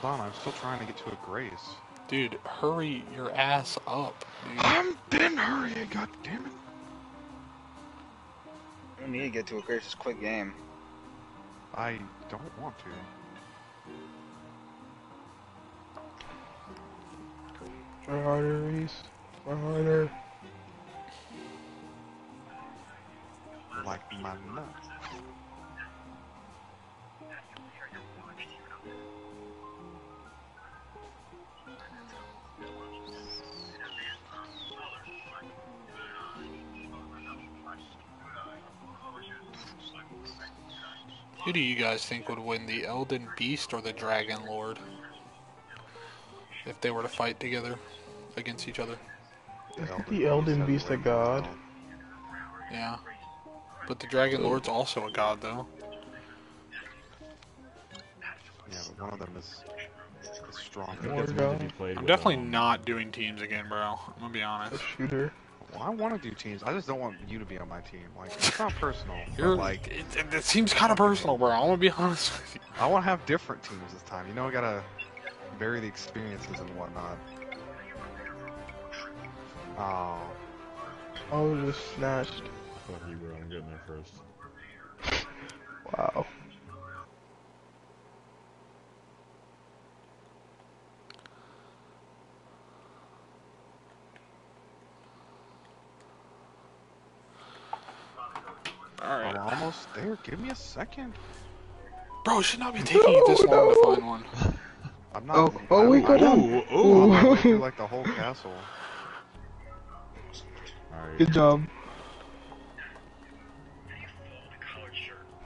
Hold on, I'm still trying to get to a grace. Dude, hurry your ass up, dude. I'm been hurrying, god damn it. You don't need to get to a gracious quick game. I don't want to. Try harder, Reese. Try harder. Like my nut. Who do you guys think would win, the Elden Beast or the Dragon Lord? If they were to fight together against each other. Isn't the Elden Beast a god? Yeah. But the Dragon Lord's also a god, though. Yeah, but one of them is, is strong. More That's meant god. to be played I'm definitely not doing teams again, bro. I'm gonna be A honest. shooter. Well, I want to do teams. I just don't want you to be on my team. Like, it's not personal. You're like, like, it, it, it seems kind of personal, bro. I'm gonna be honest with you. I want to have different teams this time. You know, I gotta vary the experiences and whatnot. Oh, Oh, just snatched. Fuck you, bro. I'm getting there first. Wow. Alright. I'm almost there. Give me a second. Bro, it should not be taking you this long to find one. I'm not. Oh, oh, wait, I, go I, down. Ooh, I'm ooh. not going through like the whole castle. Alright. Good job.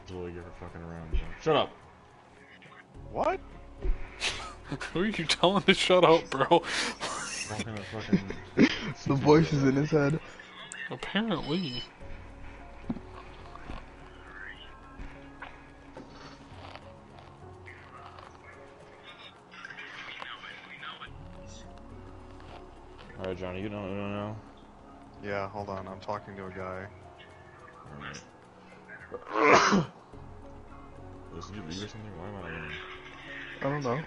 That's all you get for fucking around. Bro. Shut up. What? Who are you telling to shut up, bro? Fucking fucking. The voice is in his head. Apparently. Alright, Johnny, you know, you don't know. Yeah, hold on. I'm talking to a guy. Alright. Listen, did you leave or something? Why am I not? I don't know.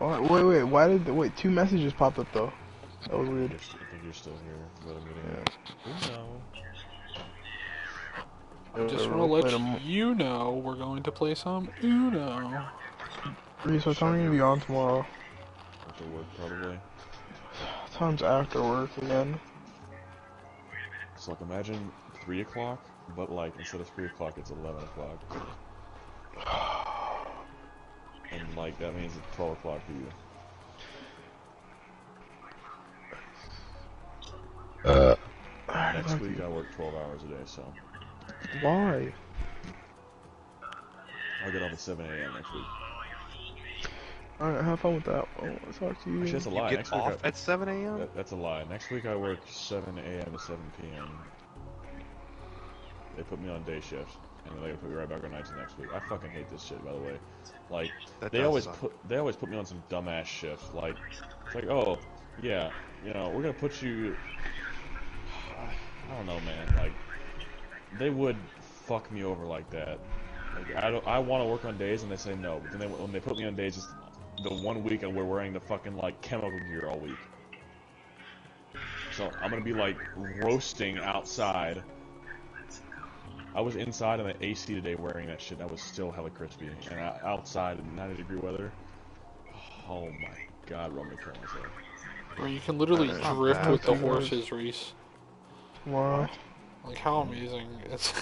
Oh, wait, wait, why did the, wait two messages popped up though? That was weird. I think you're still here, but I'm getting. Yeah. Ooh, no. Just want to let them- you know we're going to play some Uno. Reese, what time are you gonna be on tomorrow? After work, probably. Time's after work again. So, like, imagine 3 o'clock, but, like, instead of 3 o'clock, it's 11 o'clock. And, like, that means it's 12 o'clock for you. Uh, Next week, I work 12 hours a day, so. Why? I'll get off at 7 a.m. next week. Alright, have fun with that. I'll talk to you. Actually, that's a You lie. get Next week, off I, at 7 a.m. that, that's a lie. Next week, I work 7 a.m. to 7 p.m. They put me on day shifts, and then they put me right back on nights next week. I fucking hate this shit, by the way. Like, That they always suck. put they always put me on some dumbass shifts. Like, it's like, oh, yeah, you know, we're gonna put you. I don't know, man. Like, they would fuck me over like that. Like, I don't. I want to work on days, and they say no. But then they, when they put me on days, just the one week and we're wearing the fucking like chemical gear all week. So I'm gonna be like roasting outside. I was inside in the AC today wearing that shit. I was still hella crispy, and I, outside in 90 degree weather. Oh my god, I'm gonna kill myself. Bro, you can literally drift with the horses, Reese. Tomorrow. Like, how amazing. It's.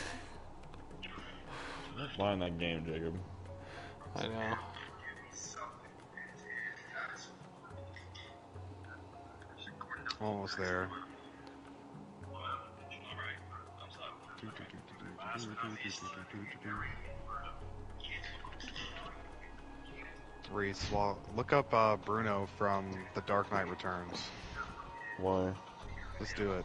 Don't in that game, Jacob. I know. Almost there. Reese, well, look up uh, Bruno from The Dark Knight Returns. Why? Let's do it.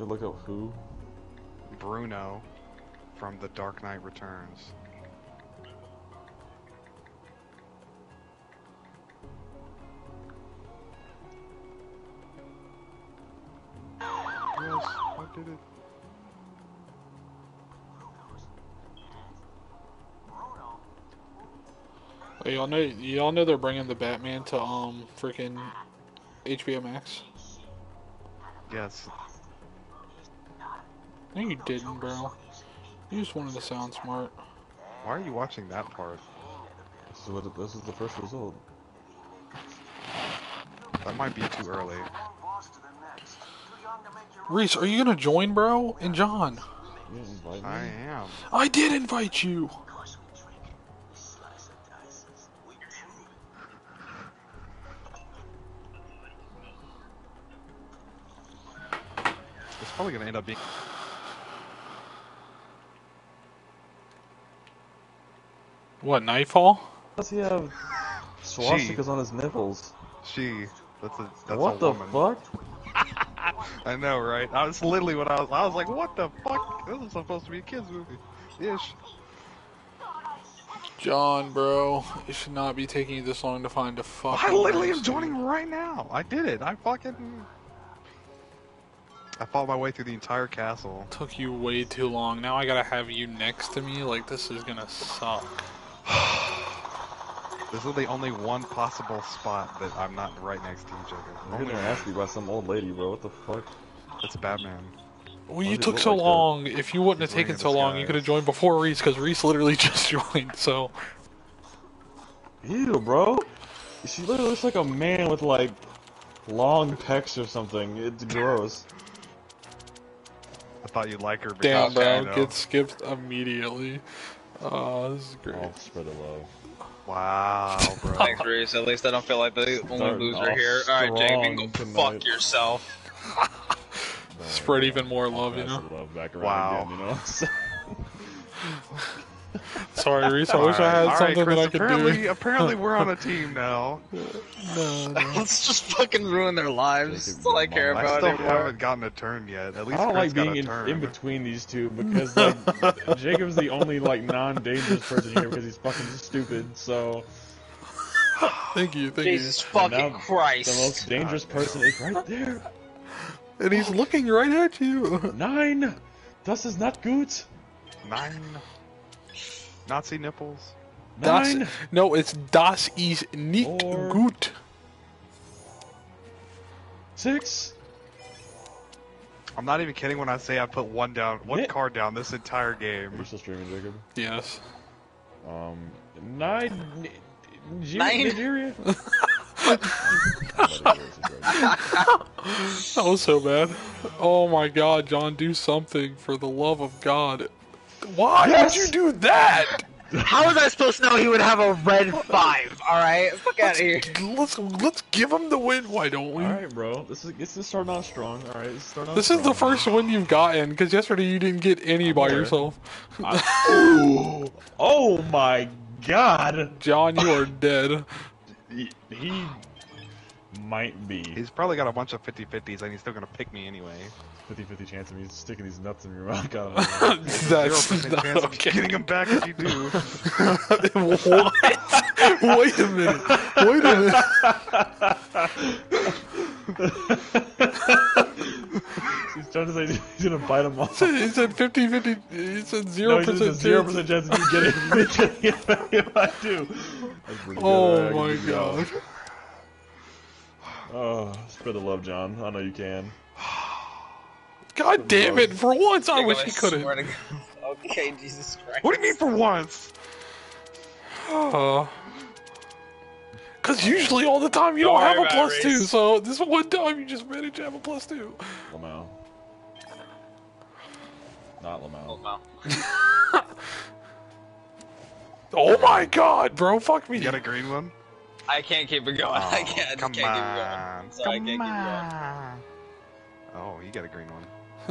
To look up who? Bruno from The Dark Knight Returns. Yes, I did it. Hey, y'all know y'all know they're bringing the Batman to um freaking HBO Max. Yes, No, you didn't, bro. You just wanted to sound smart. why are you watching that part? This is what. This is the first result. That might be too early. Reese, are you gonna join, bro? And John, You didn't invite me. I am. I did invite you. It's probably gonna end up being. What Nightfall? Does he have swastikas on his nipples? She. That's a. That's what a the woman. fuck? I know, right? I was literally what I was. I was like, what the fuck? This is supposed to be a kids movie. Ish. John, bro, it should not be taking you this long to find a fuck. I literally am joining right now. I did it. I fucking. I fought my way through the entire castle. Took you way too long. Now I gotta have you next to me. Like this is gonna suck. This is the only one possible spot that I'm not right next to each other. I'm gonna ask you me by some old lady, bro. What the fuck? It's Batman. Well, Why you took so like that? long. If you wouldn't have He's wearing taken a so long, you could have joined before Reese, because Reese literally just joined. So Ew, bro. She literally looks like a man with like long pecs or something. It's gross. I thought you'd like her. damn, because, bro, you get skipped immediately. Oh, this is great. Oh, spread the love. Wow, bro. Thanks, Reese. At least I don't feel like the only loser here. Alright, Jake, you can go strong fuck yourself. Spread even more love, you know. love back around Wow. again, you know. Sorry, Reese. I wish I had alright, something Chris, that I could apparently, do. apparently we're on a team now. No, no. Let's just fucking ruin their lives. That's all I care mom. I still anymore. haven't gotten a turn yet. At least I don't Chris like being in, in between these two because like Jacob's the only like non-dangerous person here because he's fucking stupid. So Thank you, thank Jesus And fucking now the most dangerous person is right there. And he's looking right at you. Nine. Das is not good. Nine Nazi nipples. Das, Nine. no, it's Das ist nicht Or- gut. Six. I'm not even kidding when I say I put one down, one Yeah. card down this entire Are you game. still streaming, Jacob? Yes. Um, nine. Ni- Ni- Nine? Nigeria. That was so bad. Oh my god, John, do something for the love of God. Why Yes! did you do that? How was I supposed to know he would have a red five? Alright? Fuck out of here. Let's let's give him the win. Why don't we? All right, bro. This is this is starting off strong. All right, this is starting off This is the first win you've gotten because yesterday you didn't get any by aware. yourself. I- oh my god. John, you are dead. He, he might be He's probably got a bunch of 50-50s and he's still gonna pick me anyway. 50-50 chance of me sticking these nuts in your mouth. God, I don't know. Zero That's not chance of okay. getting them back if you do. what? Wait a minute. Wait a minute. he's trying to say he's gonna bite them off. He said 50 50. He said 0% he's just a zero chance. percent chance of you getting, me getting it back if I do. That's pretty oh good. Oh my can do god. Oh, spread the love, John. I know you can. God damn it. For once, I wish he couldn't. Swear to God. Okay, Jesus Christ. What do you mean for once? Uh, Cause usually all the time you don't, Don't have a about plus it, two, so this one time you just managed to have a plus two. Lamau. Not Oh, Lamau. Oh my god, bro, fuck me. You got a green one? I can't keep it going. I can't. I just come can't keep it on. going. Sorry, I come can't keep it going. on. Oh, you got a green one.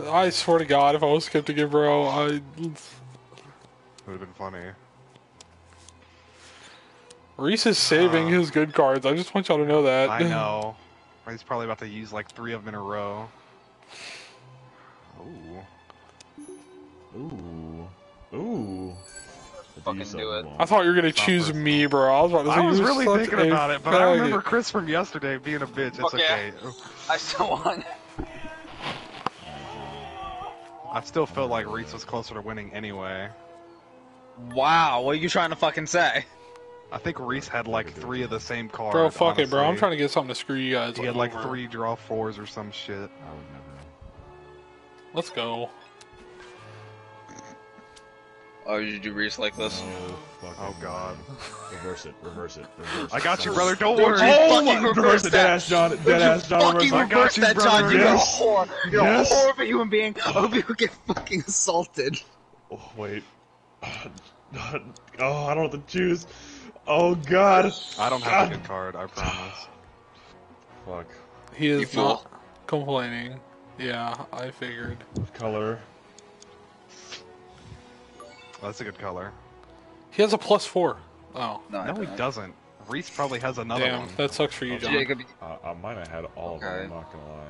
I swear to God, if I was skeptic, bro, I Would have been funny. Reese is saving Uh, his good cards. I just want y'all to know that. I know. He's probably about to use like three of them in a row. Ooh. Ooh. Ooh. Fucking do it. I thought you were gonna Stop choose first. me, bro. I was about to say I was really thinking about it, but I remember Chris from yesterday being a bitch. It's Fuck okay. yeah. I still won. I still felt like Reese was closer to winning anyway. Wow, what are you trying to fucking say? I think Reese had like three of the same cards. Bro, fuck it, bro. I'm trying to get something to screw you guys. He had like over. three draw fours or some shit. I would never. Let's go. Oh, you do Reese like this? Oh, Oh god. Reverse it, reverse it, reverse I got you, brother. Don't Don't worry. you Oh fucking my- reverse reverse it, that. dead ass John, Don't dead you ass John, fucking reverse it. I got reverse you, that, brother. John. You're Yes. a whore. You're Yes. a horrible human being. I hope you get fucking assaulted. Oh, wait. Oh, I don't have to choose. Oh god. I don't have a good card. I promise. Fuck. He You is fool. not complaining. Yeah, I figured. Color. That's a good color. He has a plus four. Oh, No, No, he doesn't. Reese probably has another damn. one. That sucks for you, John. Jacob, Uh, I might have had all of them, I'm not gonna lie.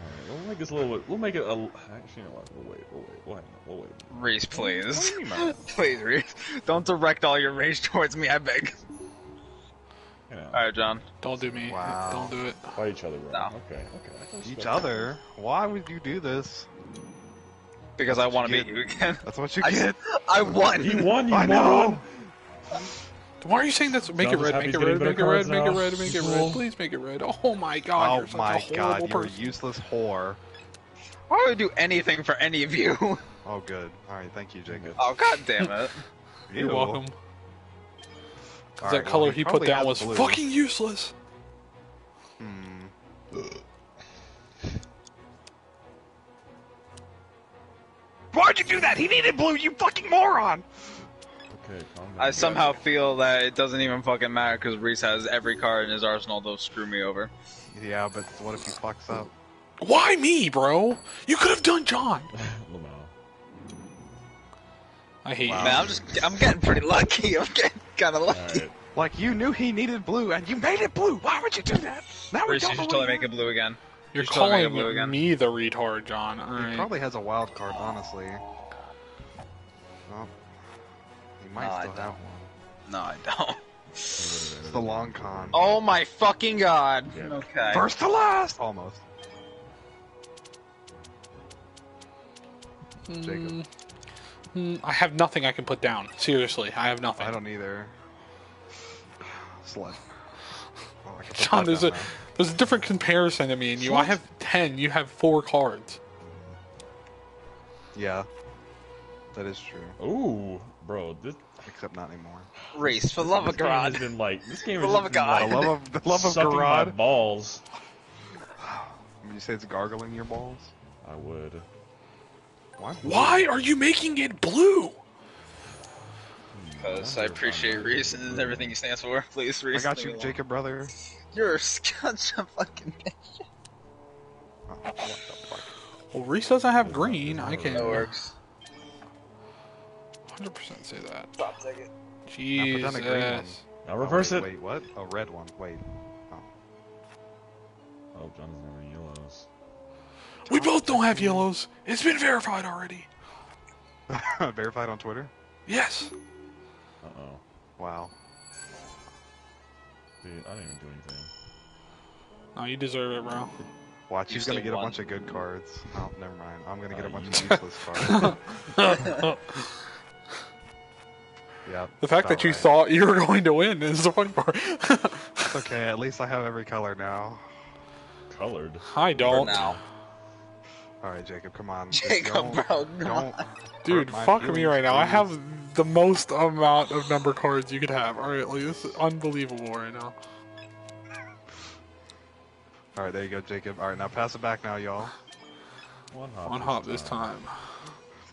Alright, we'll make this a little bit, we'll make it a, actually, you know what, we'll wait, we'll wait, we'll, hang on, we'll wait. Reese, please. What do you mean, man? please, Reese. Don't direct all your rage towards me, I beg. You know, Alright, John. Don't do me. Wow. Don't do it. fight each other, bro. No. Okay, okay. Each other? Why would you do this? Because That's I want to meet you again. That's what you I, get. I won. that. He won, you I moron! know. Why are you saying that's make John's it red, happy make it he's getting red, make it red, make it red, make it red. Please make it red. Oh my god, Oh you're such my a god, you're a useless whore. Why would I do anything for any of you? Oh, good. Alright, thank you, Jacob. Oh, god damn it. You're welcome. welcome. 'Cause Alright, that well, color he put probably down was blue. fucking useless. Hmm. Why'd you do that? He needed blue, you fucking moron! Okay, calm down. I somehow feel that it doesn't even fucking matter because Reese has every card in his arsenal to screw me over. Yeah, but what if he fucks up? Why me, bro? You could have done John. Lamau. I hate Wow. you. Man, I'm just, I'm getting pretty lucky. I'm getting kind of lucky. Alright. Like, you knew he needed blue, and you made it blue! Why would you do that? Now we Reese, you don't should totally make it blue again. You're You're calling me the retard, John. He Alright. probably has a wild card, honestly. Well, he might No, I still don't. have one. No, I don't. It's the long con. Oh my fucking god. Yeah. Okay. First to last! Almost. Jacob. Mm, I have nothing I can put down. Seriously, I have nothing. I don't either. Slut. Well, I can put John, there's a down there's a different comparison to me and you. I have ten. You have four cards. Yeah. That is true. Ooh, bro, this, Except not anymore. Reese, for the love this of game has God. been like, this game For has love of been, God. like, The love of the love of sucking my Garrod. balls. Would you say it's gargling your balls? I would. Why? Why are you making it blue? Because I appreciate Reese and everything he stands for. Please, I Reese. got leave you, me alone. Jacob, brother. You're such a fucking bitch. Oh, what the fuck? Well, Reese doesn't have green. I can That works. 100% say that. Stop taking. Now put Jesus. down a green one. Now reverse oh, it. wait, Wait, what? A red one. Wait. Oh, John doesn't have any yellows. We both don't have yellows. It's been verified already. Oh. Verified on Twitter? Yes. Uh oh. Wow. Dude, I didn't even do anything. No, you deserve it, bro. Watch, You he's gonna still get a bunch of good cards. Oh, never mind. I'm gonna get a Uh, bunch of useless cards. yeah. The fact that you thought you were going to win is the funny part. It's okay, at least I have every color now. Colored. I don't. now. Alright, Jacob, come on. Jacob, don't- bro, come Don't. Dude, fuck me right now. I have the most amount of number cards you could have. Alright, like, this is unbelievable right now. Alright, there you go, Jacob. Alright, now pass it back now, y'all. One hop. One hop this time.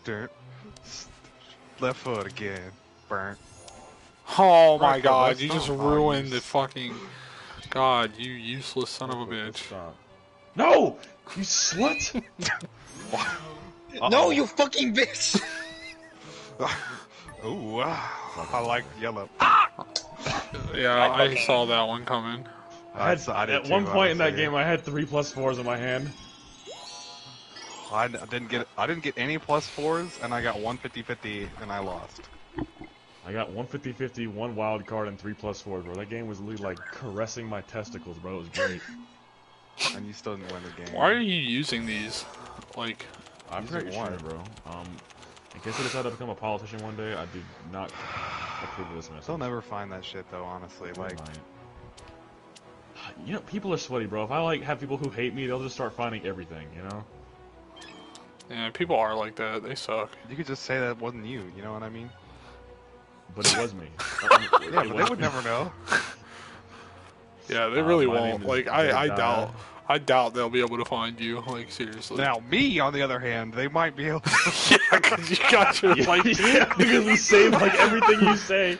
Dirt. Left foot again. Burnt. Oh my Right, god, you just stop. ruined the fucking. God, you useless son of a bitch. No! You slut! No, you fucking bitch! Ooh, wow. I like yellow. Yeah, I saw that one coming. I had, I did at too, one point in that game, I had three plus fours in my hand. I d- didn't get I didn't get any plus fours, and I got one 50-50, and I lost. I got one 50-50, one wild card, and three plus fours, bro. That game was literally like caressing my testicles, bro. It was great. And you still didn't win the game. Why are you using these? Like, I'm These pretty are sure, bro. Um, in case I decide to become a politician one day, I do not approve of this message. They'll never find that shit though, honestly. They Like, might. You know, people are sweaty, bro. If I like have people who hate me, they'll just start finding everything. You know. yeah, people are like that. They suck. you could just say that wasn't you. You know what I mean? But it was me. Yeah, but they would never know. Yeah, they Uh, really my name won't. Like, I, I Jedi. doubt. I doubt they'll be able to find you. Like, seriously. Now, me, on the other hand, they might be able. yeah, because you got your Yeah, like. yeah, because we save like everything you say.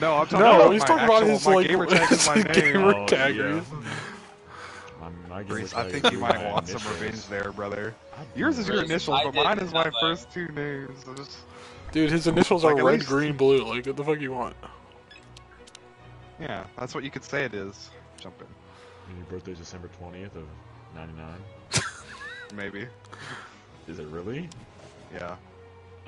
No, I'm talking No, about he's my talking about actual- his my like gamer tag is my name. gamer Oh, tag. yeah. is- My, my I think you might my want some revenge there, brother. Yours is your initials, I but mine is my nothing. first two names. just- Dude, his initials are at red, least- green, blue. Like, what the fuck you want? Yeah, that's what you could say it is. Jump in, And Your birthday's December 20th of 99. maybe. Is it really? Yeah.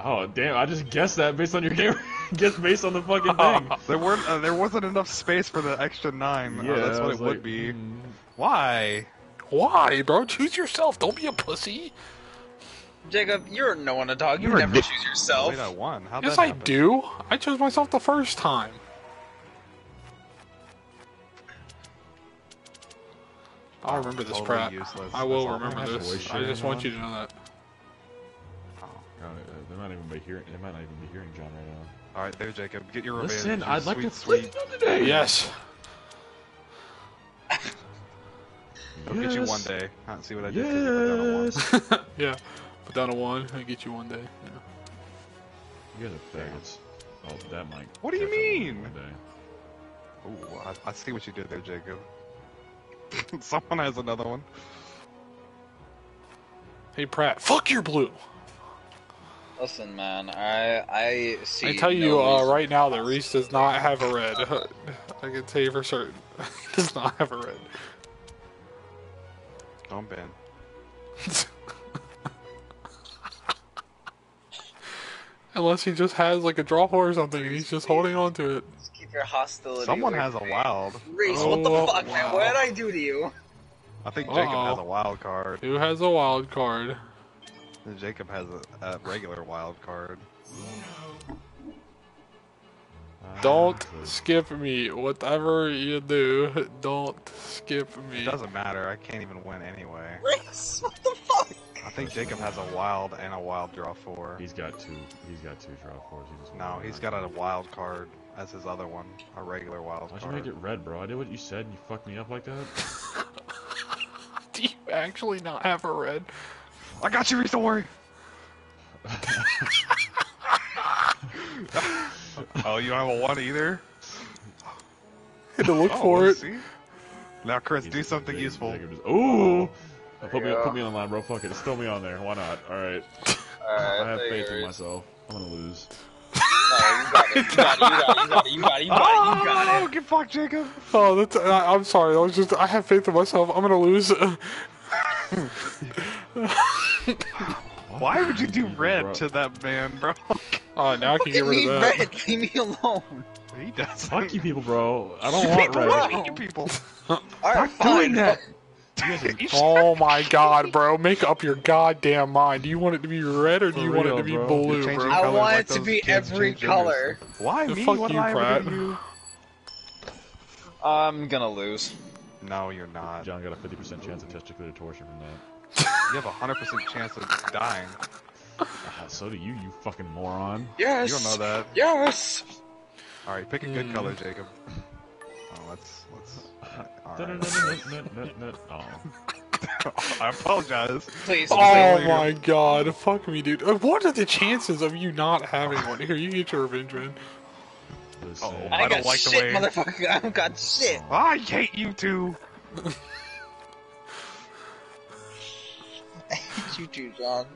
Oh, damn, I just guessed that based on your game. Guess based on the fucking thing. There weren't. Uh, there wasn't enough space for the extra nine. yeah, uh, that's what was it would be. hmm. Why? Why, bro? Choose yourself. Don't be a pussy. Jacob, you're no one to talk. You You're a never dick. choose yourself. Wait, I won. How'd Yes, that I do. I chose myself the first time. I'll remember this, Totally Pratt. useless. I will That's remember this. I just on want you to know that. Oh. God, uh, they might even be hearing. They might not even be hearing John right now. All right, there, Jacob. Get your revenge. Listen, I'd like sweet, to flip sweet. you today. Yes. I'll get you one day. Huh, see what I did. 'cause you put down a one. Yes. yeah. Put down a one. I get you one day. Yeah. You guys are faggots. Oh, that might. What do you catch up with me mean? one day. Ooh, I, I see what you did there, Jacob. Someone has another one. Hey, Pratt. Fuck your blue. Listen, man, I I see. I tell no you uh, right now that Reese does not have a red. I can tell you for certain. does not have a red. Don't ban. Unless he just has like a draw four or something and he's just holding on to it. Just keep your hostility. Someone away has a wild. Reese, what the Oh, fuck, man? What did I do to you? I think Jacob has Uh-oh. a wild card. Who has a wild card? And Jacob has a, a regular wild card. Don't Ah, skip me. Whatever you do, don't skip me. It doesn't matter. I can't even win anyway. Reese, what the fuck? I think Jacob has a wild and a wild draw four. He's got two. He's got two draw fours. He just No, he's got a wild card as his other one, a regular wild Why'd you make it red, bro? I did what you said. and You fucked me up like that. Do you actually not have a red? I got you, Reese. Don't worry. oh, you don't have a one either. Had to look Oh, for it. See? Now, Chris, do something Jacob- useful. Jacob just- Ooh! Put me, you go. put me on the line, bro. Fuck it. Just throw me on there. Why not? All right. Alright, I have faith in myself. I'm gonna lose. No, you got it. You got it. You got it. You got it. You got it. You got it. Oh, get fucked, Jacob. Oh, that's. I, I'm sorry. I was just. I have faith in myself. I'm gonna lose. Why would you do red to that man, bro? Oh, now I can get rid of that. red. Leave me alone. he does. Fuck you people, bro. I don't want People, red. what are you people? Alright, Stop doing that. You guys are- Oh my god, bro. Make up your goddamn mind. Do you want it to be red or do For you want it to be bro. blue, bro? I want like it to be every change genders. color. Why Yeah, me? fuck what did you, I Pratt. do you? I'm gonna lose. No, you're not. John got a 50% chance of testicular torsion from that. You have a hundred percent chance of dying. Ah, so do you, you fucking moron. Yes. You don't know that. Yes. All right, pick a good Hmm. color, Jacob. Oh, let's I apologize. Please. Oh please. my god, fuck me, dude. Uh, What are the chances of you not having one? Here, you get your revenge, man. Listen. Uh-oh. I, I don't got like the shit, way- motherfucker. I don't got shit. I hate you too. Hate you too, John.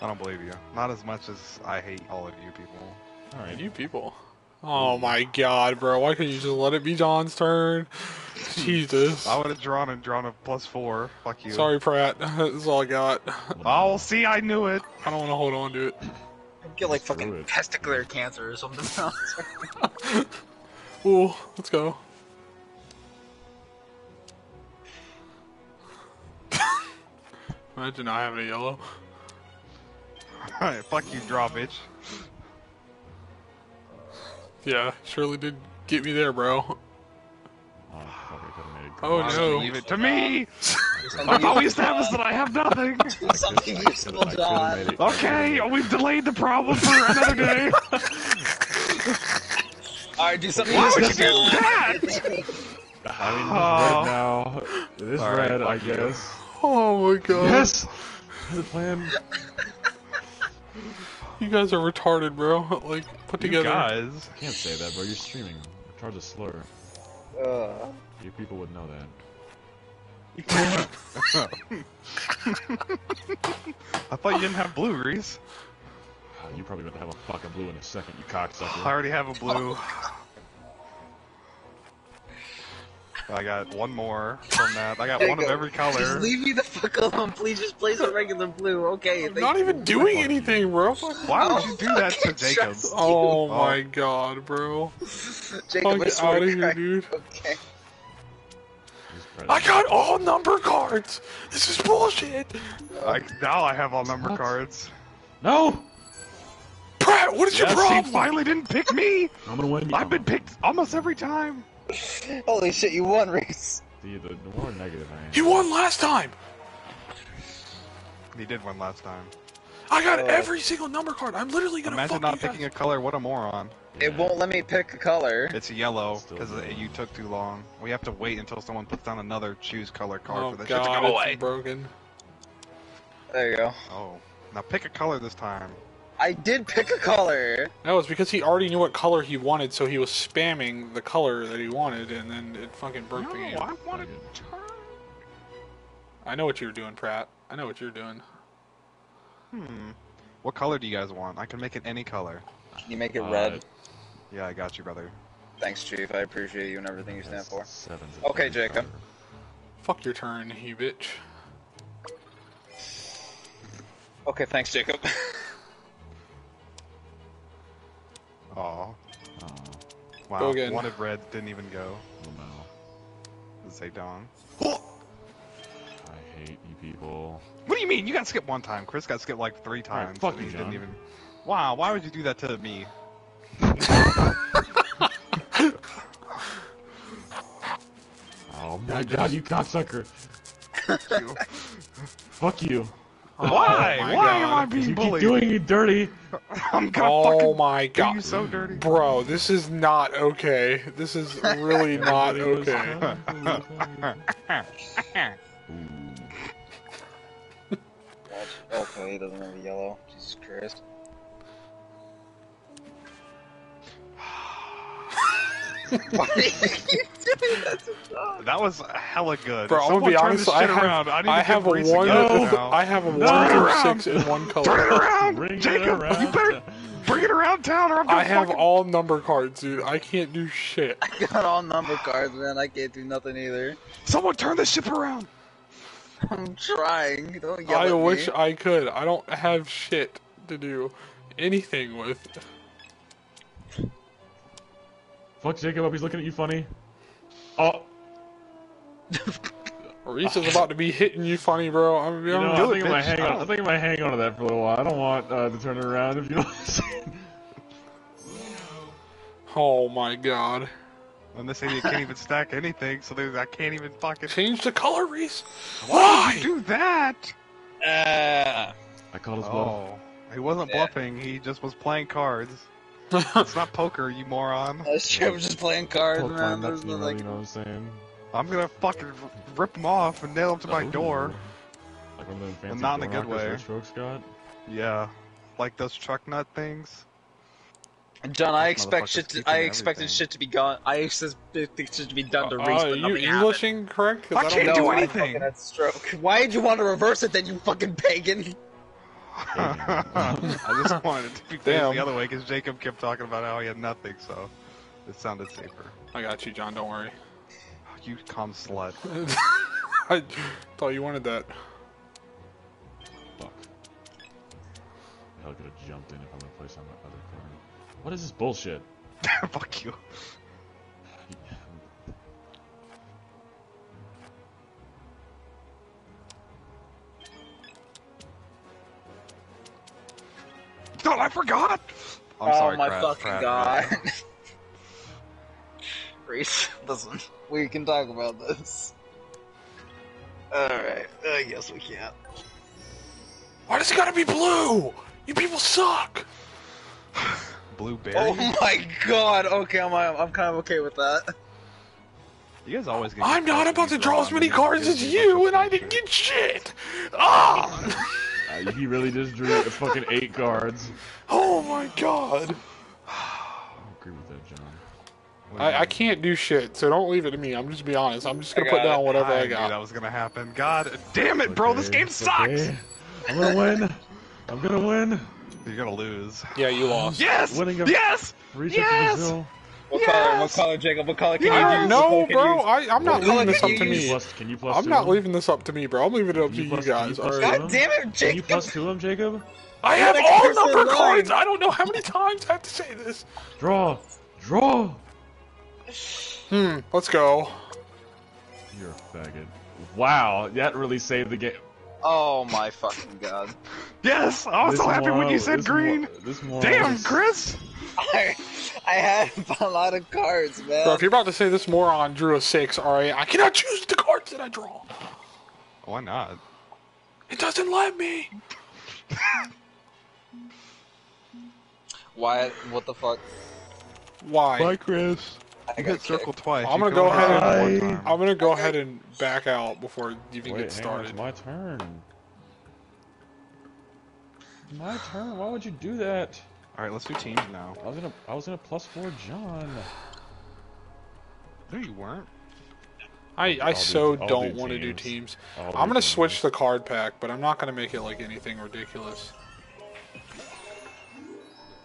I don't believe you. Not as much as I hate all of you people. Alright. You people. Oh my god, bro. Why couldn't you just let it be John's turn? Jesus. I would have drawn and drawn a plus four. Fuck you. Sorry, Pratt. That's all I got. Oh, see, I knew it. I don't want to hold on to it. i Get like Screw fucking it. testicular cancer or something. Ooh, let's go. Imagine I having a yellow. Alright, fuck you, draw, bitch. Yeah, surely did get me there, bro. Oh, fuck, I could've made it Oh, no. Leave it to me. I thought we established that I have nothing. something useful, could've- I could've John. Okay, oh, we've delayed the problem for another day. Alright, do something Why would you do that? I mean, Oh. red ah. now. It is Alright, red, I fuck you. guess. Oh my god. Yes! The plan. You guys are retarded, bro. Like, put You together. guys. I can't say that, bro. You're streaming. Charge a slur. Uh, You people would know that. I thought you didn't have blue, Reese. Ah, You probably about to have a fucking blue in a second, you cocksucker. I already have a blue. I got one more from that. I got one of every color. Just leave me the fuck alone, please. Just play some regular blue. Okay. I'm not you. even doing anything, bro. Fuck- Why would you do oh, that to Fucking Jacob? Oh Oh. my god, bro. Jacob, I Fuck swear out of here, Christ. dude. Okay. I got all number cards. This is bullshit. I, now I have all number What? cards. No! Pratt, what is Yes, your he problem? finally didn't pick me. I'm gonna win. I've been picked almost every time. Holy shit, you won, Reese. The, the, the more negative I am. He won last time. He did win last time. I got Oh. every single number card. I'm literally gonna Imagine fuck not you guys. picking a color. What a moron. It won't let me pick a color. It's yellow because you took too long. We have to wait until someone puts down another choose color card Oh for this shit to god, go it's away. broken. There you go. Oh, now pick a color this time. I did pick a color. No, it's because he already knew what color he wanted, so he was spamming the color that he wanted, and then it fucking broke the game. I wanted turn. I know what you're doing, Pratt. I know what you're doing. Hmm. What color do you guys want? I can make it any color. Can you make it Uh, red? Yeah, I got you, brother. Thanks, Chief. I appreciate you and everything you stand for. Seven's a Okay, Jacob. color. Fuck your turn, you bitch. Okay, thanks, Jacob. Aw. Oh, Wow. Go again. Wanted red, didn't even go. oh no. Let's say Dawn. I hate you people. What do you mean? You got skipped one time. Chris got skipped like three Alright, times. fuck you, John. didn't even. Wow. Why would you do that to me? Oh my god, you cocksucker. Fuck you. Oh Why? my Why am I I 'Cause being you bullied? keep doing me dirty. I'm gonna Oh fucking my do god. you so dirty. Bro, this is not okay. This is really not okay. Ooh. okay, he doesn't have yellow. Jesus Christ. Why are you doing that to John? That was hella good. Bro, I'm gonna Someone be turn honest. this I shit have, around. I, need I to have a Reese one. gift now. I have a Turn one it through around. six in one Turn it color. around, Bring it Jacob. around. You better bring it around town, or I'm gonna I have fucking... all number cards, dude. I can't do shit. I got all number cards, man. I can't do nothing either. Someone turn this ship around. I'm trying. Don't yell I at wish me. I could. I don't have shit to do anything with. Fuck Jacob up, he's looking at you funny. Oh, Reese is about to be hitting you funny, bro. I'm gonna be you know, honest. I do it, think I might hang I on. I think I might hang on to that for a little while. I don't want uh, to turn it around. If you know what I'm saying. Oh my god. And this idiot can't even stack anything, so there's, I can't even fucking. Change the color, Reese. Why Why? would you do that? Uh, I called his bluff. Oh, he wasn't Yeah. bluffing. He just was playing cards. It's not poker, you moron. that's true. I'm just playing cards, Poke my man. nuts There's no like. you know what I'm saying? I'm gonna fucking rip them off and nail them to my Ooh. door. Like one of them fancy not in a good way. Rich folks got. Yeah, like those truck nut things. John, I expect shit. To, I expected everything. shit to be gone. I expected shit to be done to Uh, Reese, are but you nothing happened. Englishing correct? 'Cause I don't can't know. do anything. I fucking stroke. Why did you want to reverse it then, you fucking pagan? I just wanted to be faced the other way because Jacob kept talking about how he had nothing, so it sounded safer. I got you, John. Don't worry. You calm slut. I thought you wanted that. Fuck. Hell could have jumped in if I'm gonna place on my other card. What is this bullshit? Fuck you. Oh, I forgot. I'm oh sorry, my Pratt, fucking Pratt, god. Pratt. Reese, listen, we can talk about this. Alright, I guess we can't. Why does it gotta be blue? You people suck. Blueberry. Oh my god, okay, I'm, I'm kind of okay with that. You guys always get. I'm not about to draw as many cards as you, and I didn't get shit. Ah! Uh, he really just drew fucking eight cards. Oh my god. I agree with that, John. I, I can't do shit, so don't leave it to me. I'm just to be honest. I'm just gonna put down whatever I knew got. that was gonna happen. God damn it, bro! This game sucks. okay. I'm gonna win. I'm gonna win. You're gonna lose. Yeah, you lost. Yes. Winning a- yes. Reach Yes! Up to Brazil. What color? What Yes! color, Jacob? What color can Yeah, you I, use? no, What bro. you- I, I'm not leaving this up to you Can you me. plus? Can you plus I'm not leaving this up to me, bro. I'm leaving it up Can to you you guys. you plus All right. God damn it, Jacob! Can you Jacob! plus two him, Jacob? I have all number line. cards. I don't know how many times I have to say this. Draw. Draw. Hmm. Let's go. You're a faggot. Wow, that really saved the game. Oh my fucking god. Yes. I was This so happy when you said this green. this mo- Damn, this- Chris. I, I had a lot of cards, man. Bro, if you're about to say this moron drew a six, all right, I cannot choose the cards that I draw. Why not? It doesn't let me. Why? What the fuck? Why? Bye, Chris. I You got hit circle twice. I'm gonna go ahead it and- I'm gonna go ahead and back out before you even Wait, get hang on, it's started. my turn. My turn. Why would you do that? All right, let's do teams now. I was gonna, I was gonna plus four John. No, you weren't. I, I I'll so I'll do don't want to do teams. teams. I'll I'm do gonna teams. switch the card pack, but I'm not gonna make it like anything ridiculous.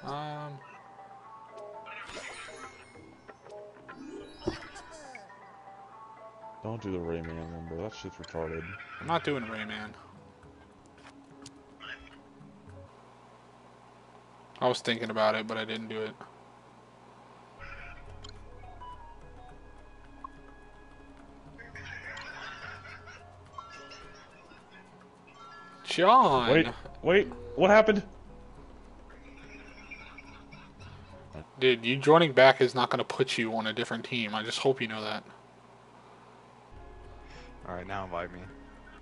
Um. Don't do the Rayman one, bro. That shit's retarded. I'm not doing Rayman. I was thinking about it, but I didn't do it. John! Wait, wait. What happened? Dude, you joining back is not going to put you on a different team. I just hope you know that. All right, now invite me.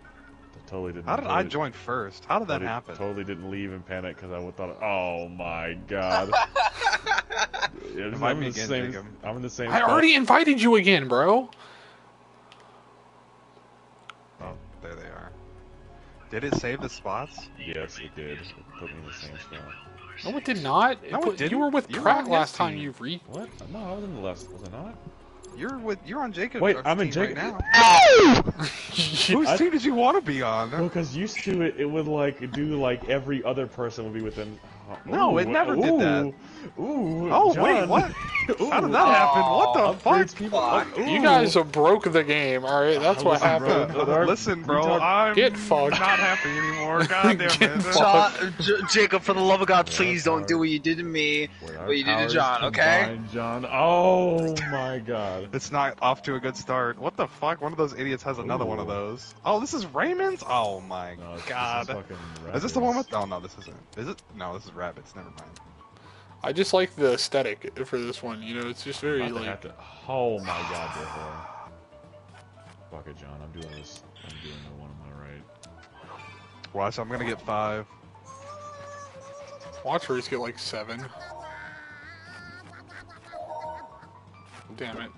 I totally didn't. How did I totally- join first? How did that totally- happen? Totally didn't leave in panic because I thought, oh my god. Yeah, Invite I'm me in the again, same, Jacob. I'm in the same. I spot. already invited you again, bro. Oh, there they are. Did it save the spots? Yes, it did. It put me in the same spot. No, it did not. It No, it didn't. You were with You were Pratt on last time you re. What? No, I was in the last. Was I not? You're with you're on Jacob. Wait, uh, I'm in team right Jacob- now. Whose I- team did you want to be on? Well, because used to it, it would like do like every other person would be within. No, it never did that. Ooh. Oh John. wait, what? Ooh. How did that happen? What the fuck? people. Fuck. You guys have broke the game. All right, that's what Listen, bro. happened. But our- Listen, bro, I'm Get fucked. not happy anymore. God damn Get it. John, J- Jacob, for the love of God, please don't do what you did to me. What you did to John, okay? John. Oh my god. It's not off to a good start. What the fuck? One of those idiots has another one of those. Oh, this is Rayman's? Oh my No, god. This is, Is this the one with? Oh no, this isn't. Is it? No, this is Rabbids. Never mind. I just like the aesthetic for this one. You know, it's just very About to like. have to- Oh my god, therefore. Fuck it, John. I'm doing this. I'm doing the one on my right. Watch, I'm gonna get five. Watch Reese get like seven. Damn it.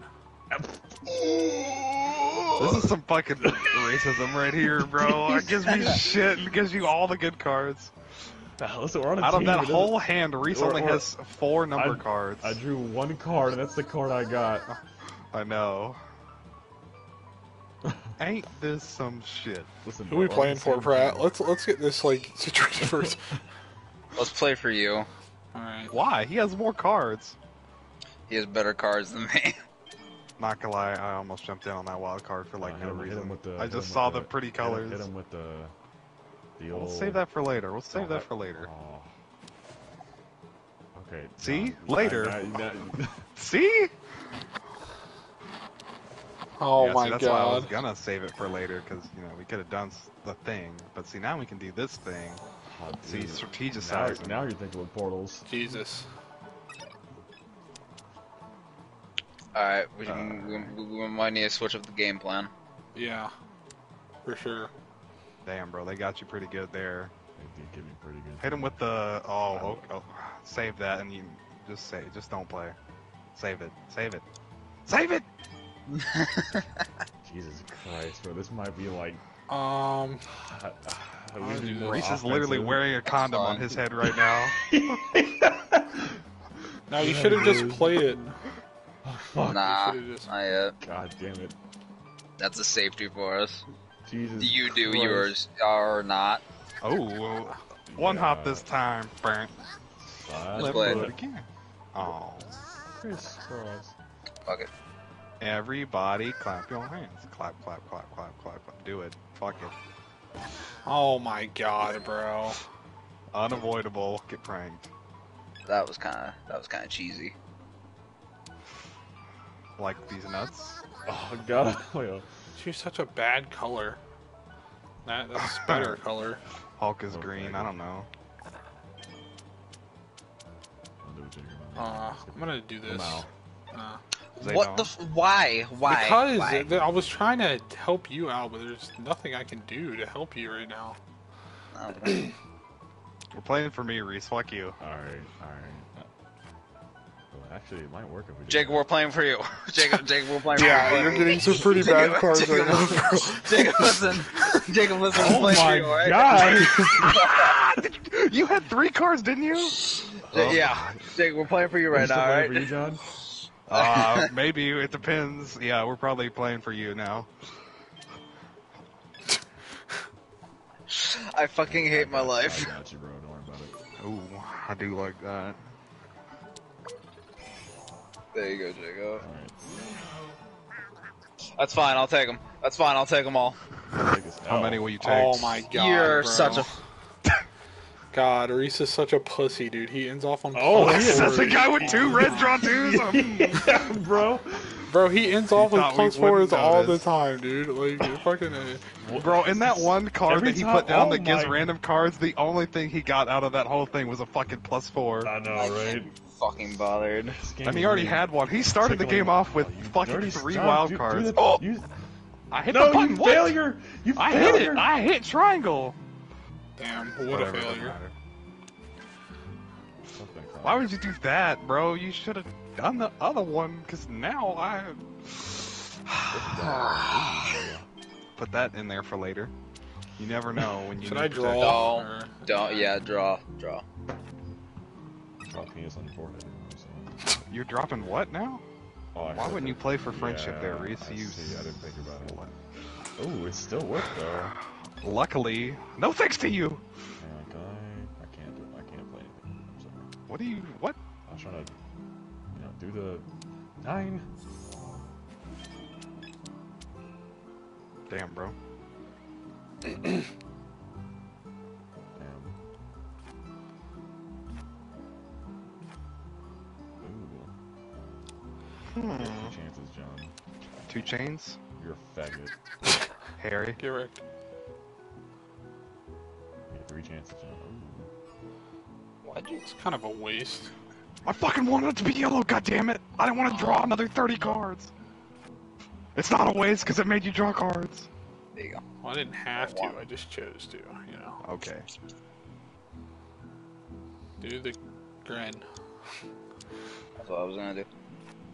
This is some fucking racism right here, bro. It gives me shit. It gives you all the good cards. Now, listen, we're on a Out of team. that It whole hand, Reese only or- has four number I- cards. I drew one card, and that's the card I got. I know. Ain't this some shit? Listen, Who we playing for, saying, Pratt? bro. Let's let's get this like situation first. Let's play for you. All right. Why? He has more cards. He has better cards than me. Not gonna lie, I almost jumped in on that wild card for like Uh, no him- hit him reason. with the- I just saw the the- pretty hit him- colors. Hit him with the the We'll old. save that for later. We'll save Oh, that for later. Oh. Okay. See? John, Later. See? Oh yeah, my see, that's why I was gonna save it for later because you know we could have done the thing, but see now we can do this thing. oh, See, dude. strategizing. Now, now you're thinking with portals. Jesus. Alright, we, Uh, we, we, we might need to switch up the game plan. Yeah. For sure. Damn, bro, they got you pretty good there. They did give me pretty good. Hit him with the oh, oh, oh save that and you just say just don't play. Save it. Save it. Save it. Jesus Christ, bro. This might be like. Um. I'll do this. Reese is literally wearing a condom on his head right now. now you should have just played it. Fuck. Nah, just- not yet. God damn it. That's a safety for us. Jesus. You do Christ. yours uh, or not. Oh, one hop this time. Burnt. Let's play it. again. Oh. Crisscross. Fuck it. Everybody clap your hands. Clap, clap, clap, clap, clap, clap. Do it. Fuck it. Oh my god, bro. Unavoidable. Get pranked. That was kind of that was kind of cheesy. Like these nuts. Oh god. Wait, She's such a bad color. That, that's better color. Hulk is Okay. green. I don't know. I'll do what you do. Uh, I'm gonna do this. Now. Uh, Zayvon. What the? F- why? Why? because Why? I was trying to help you out, but there's nothing I can do to help you right now. Oh, We're playing for me, Reese. Fuck you. Alright, alright. Well, actually, it might work if we do Jacob, that. we're playing for you. Jacob, Jacob, we're playing for you. Yeah, you. you're getting some pretty bad Jacob- cards right Jacob, now, bro. Jacob, listen. Jacob, listen. We're Oh playing for my you, alright? god! You had three cards, didn't you? Ja- Yeah, Jacob, we're playing for you Are you right still now, playing alright? for you, John? Uh, maybe it depends. Yeah, we're probably playing for you now. I fucking hate my I got- life. I got you, bro. Don't worry about it. Ooh, I do like that. There you go, Jacob. Alright. That's fine. I'll take them. That's fine. I'll take them all. How many will you take? Oh my god. You're bro. such a. God, Reese is such a pussy, dude. He ends off on Oh, plus he. That's fours. the guy with two red draw twos. Yeah, bro. Bro, he ends off with plus fours all the time, dude. Like, you're fucking. Uh, Bro, in that one card Every that he time- put down oh that gives my- random cards, the only thing he got out of that whole thing was a fucking plus four. I know, right? Fucking bothered. And he already really had one. He started the game off with Oh, fucking three John, wild do- do cards. the- oh, you- I hit no, the button. you what? failure! You I hit it. I hit triangle. damn, what Whatever, a failure. matter. Something like Why would you do that, bro? You should have done the other one, because now I put that in there for later. You never know when you Should need I protection. draw? No. or- Don't. Yeah, draw. Draw. Drop penis on your forehead. You know what I'm saying? You're dropping what now? Oh, Why wouldn't you play for friendship there, Yeah, Reese? I You see, I didn't think about it. Oh, it still worked though. Luckily, no thanks to you. Hang I? I can't do. I can't play anything. I'm sorry. What do you? What? I was trying to, you know, do the nine. Damn, bro. Hmm. Two chances, John. Two chains. You're a faggot. Harry. Get wrecked. You get three chances, John. Why'd you? It's kind of a waste. I fucking wanted it to be yellow. God damn it! I didn't want to draw another thirty cards. It's not a waste because it made you draw cards. There you go. Well, I didn't have to. I just chose to. You know, Okay. do the grin. That's what I was gonna do.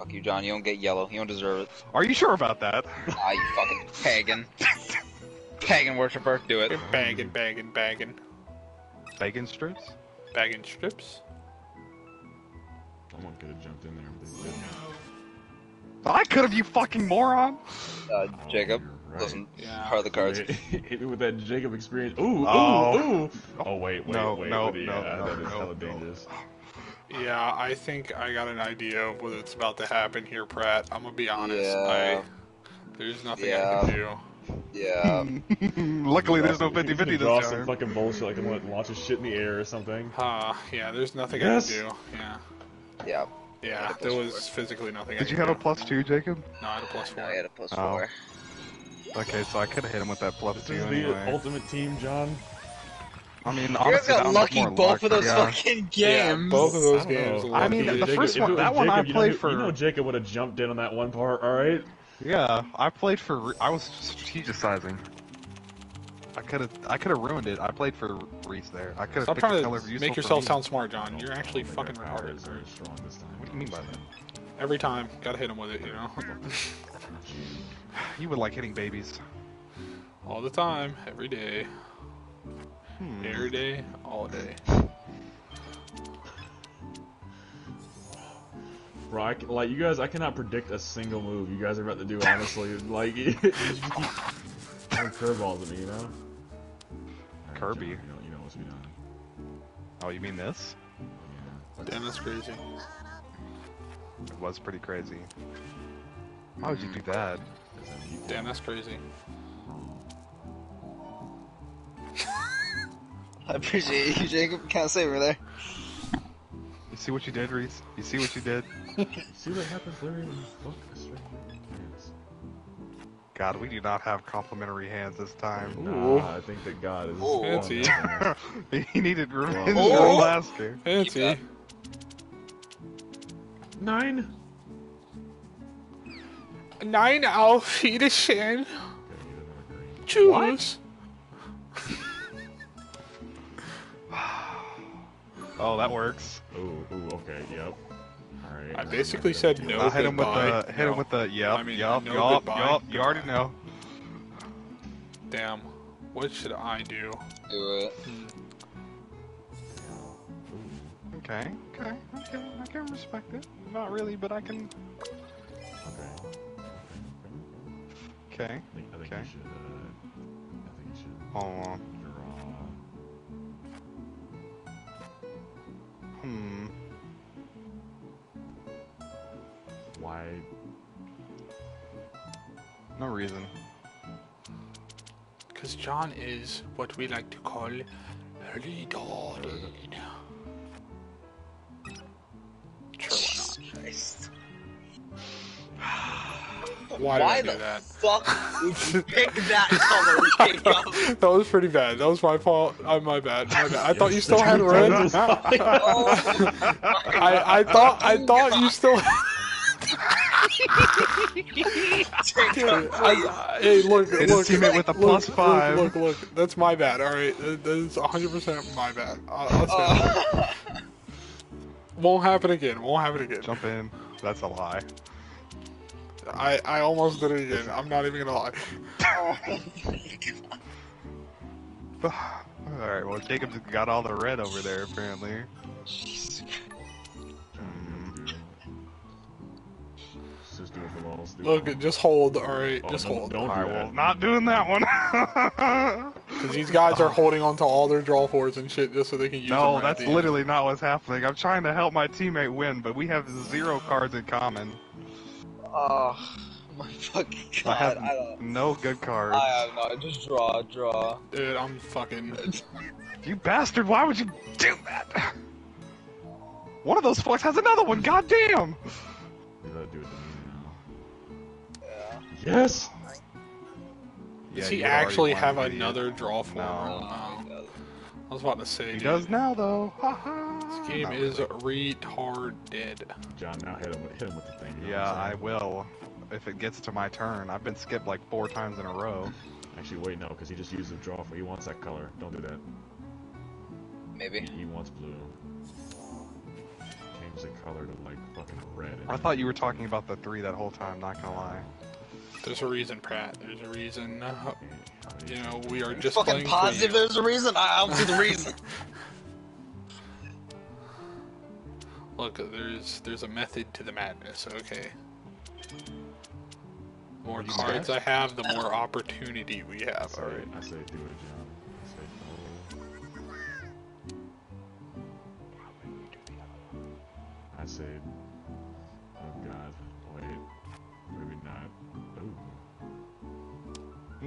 Fuck you, John. You don't get yellow. You don't deserve it. Are you sure about that? Ah, you fucking pagan. pagan worshiper. Do it. Bagging, bagging, bagging, Bacon strips. bagging strips. Someone could have jumped in there, but they didn't. I could have, you fucking moron. Uh, Jacob, Right. listen, Yeah. part of the cards. Hit me with that Jacob experience. Ooh, Oh. ooh, ooh. Oh wait, wait, No, wait. no, wait, no, yeah, no, that is no, hella no. dangerous. Yeah, I think I got an idea of what's about to happen here, Pratt. I'm gonna be honest. Yeah. I there's nothing I can do. Yeah. Luckily, there's no Draw- 50 50 Draw this some time. fucking bullshit like I'm gonna launch a shit in the air or something. Uh, yeah, there's nothing Yes. I can do. Yeah. yeah. Yeah, there plus was physically nothing I Did you could have a plus two, Jacob? No, I had a plus No, four. I had a plus Oh. four. Okay, so I could have hit him with that plus This two is the anyway. ultimate team, John. I mean, You guys got that lucky was more both luck, of those yeah. fucking Yeah, games. both of those I games. I mean, the Jacob- first one- it was that one I Jacob, you know, played for- You know, Jacob would have jumped in on that one part. All right. Yeah, I played for. I was strategizing. I could have. I could have ruined it. I played for Reese there. I could have Stop picked trying color to useful make yourself sound smart, John. You're actually I fucking think our power retarded. very strong this time. What do you mean by that? Every time, gotta hit him with it, you know? You would like hitting babies. all the time, every day, Hmm. every day, all day. Bro, I, c- like you guys, I cannot predict a single move you guys are about to do. Honestly, like you just keep throwing curveballs at me, you know. All right, Kirby. John, you know, you know what's to be done. Oh, you mean this? Yeah. Damn, that's crazy. It was pretty crazy. Why would you do that? Damn, that's crazy. I appreciate you, Jacob. Can't say we're there. You see what you did, Reese? You see what you did? See what happens, Larry, when you fuck a stranger in the hands. God, we do not have complimentary hands this time. Ooh. Nah, I think that God is. Ooh. Fancy. he needed revenge from last year. Fancy. Nine. Nine auf Wiedersehen. Okay, he doesn't Oh, that works. Ooh, ooh, okay, yep. Alright. I basically said no. I hit him with goodbye. the hit him with the yep, I mean, yup, no yup, goodbye. yup. You already know. Damn. What should I do? Do it. Okay, okay, okay. I can respect it. Not really, but I can. Okay. Okay. I think, I think Okay. you should, uh, I think you should Hold on. Why? No reason. Because John is what we like to call retarded. Sure, Christ. why not? Why, Why did the that? fuck would you pick that color, Jacob? That was pretty bad. That was my fault. Uh, my bad. My bad. I thought you still had red. Oh, I, I thought I thought you still. Jacob, I, hey, look, Hit his look, teammate with a look, plus look, five. Look, look, that's my bad. All right, That- that is 100 percent my bad. I'll, I'll say uh. Won't happen again. Won't happen again. Jump in. That's a lie. I I almost did it again. I'm not even gonna lie. Alright, well, Jacob's got all the red over there, apparently. Just do it for lulz. do it Look, for just hold. All right, Oh, just don't- hold. don't do Alright, that. well, not doing that one. Because these guys are oh. holding on to all their draw fours and shit just so they can use them. no, right at that's the end. literally not what's happening. I'm trying to help my teammate win, but we have zero cards in common. oh my fucking I have I, don't. no good cards. I have no. Just draw, draw. Dude, I'm fucking. You bastard, why would you do that? One of those fucks has another one, goddamn! Yes! Does Yeah, he actually have you idiot. another draw four? No. I was about to say, He dude, does now, though. Ha ha. this game Not is really. retarded. John, now hit him with, hit him with the thing. you know Yeah, I'm I saying? will. If it gets to my turn. I've been skipped like four times in a row. Actually, wait, no, because he just used the draw for. He wants that color. Don't do that. Maybe. He wants blue. Change the color to like fucking red. I thought you were talking about the three that whole time, not gonna lie. There's a reason, Pratt. There's a reason. uh, You know, we are just fucking playing positive for there's a reason? I don't see the reason. Look, there's there's a method to the madness. Okay. The more You cards bet. I have, the more opportunity we have. Alright. I say do it, John. I say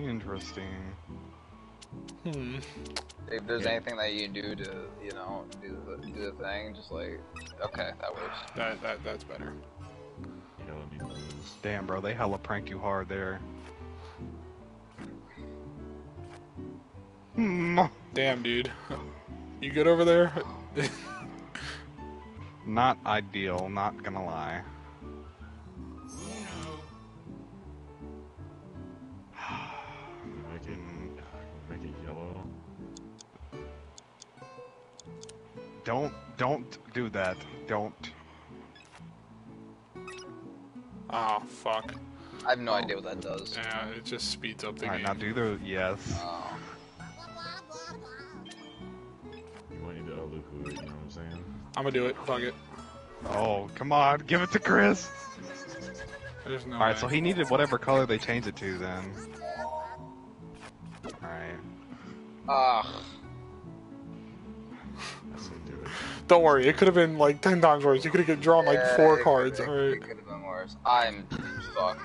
Interesting. Hmm. If there's Yeah. anything that you do to, you know, do the, do the thing, just like, okay, that works. That, that that's better. Yellow needs to lose. Damn, bro, they hella prank you hard there. Hmm, Damn, dude. You good over there? not ideal, not gonna lie. Do that. Don't. oh, fuck. I have no idea what that does. Yeah, it just speeds up the Alright, game. now do the yes. Oh. You might need to Aluku it, you know what I'm saying? I'm gonna do it. Fuck it. Oh, come on, give it to Chris. There's no Alright, so he needed whatever color they changed it to then. Alright. Ugh. Don't worry, it could have been like ten times worse. You could have drawn like four cards. could've- Alright. It could have been worse. I'm fucked.